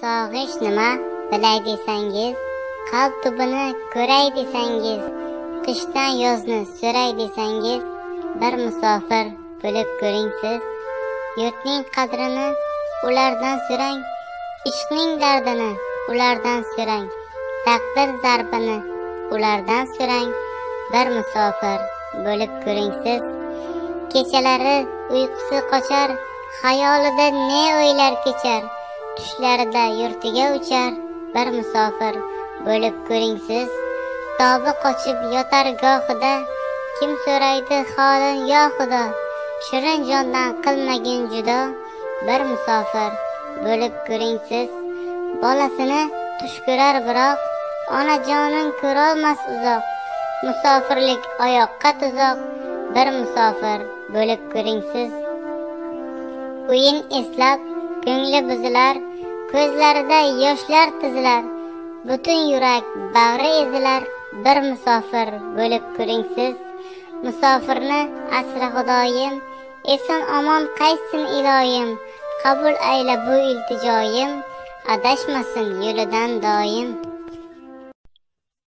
sog'ish nima bilay desangiz qalb tubini ko'ray desangiz qishdan yozni so'ray desangiz bir musofir bo'lib ko'ring siz yurtning qadrini ulardan so'rang ishqning dardini ulardan so'rang taqdir zarbini ulardan so'rang bir musofir bo'lib ko'ring siz kechalari uyqusi qochar xayolida ne o'ylar kechar? Tushlarida yurtiga uchar bir musofir. Bo'lib ko'ringsiz tobi qochib yotar gohida. Kim so'raydi holin yo xudo? Shirin jondan qilmagin judo. Bir musofir bo'lib ko'ringsiz bolasini tush ko'rar biroq. Onajonin ko'rolmas uzoq musofirlik oyoqqa tuzoq. Bir musofir bo'lib ko'ringsiz. O'yin eslab ko'ngli buzilar ko'zlarida yoshlar tizilar. Butun yurak bag'ri ezilar bir musofir bo'lib ko'ring siz musofirni asra xudoyim eson omon qaytsin iloyim. Qabul ayla bu iltijoyim adashmasin yo'lidan doim.